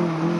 Mm-hmm.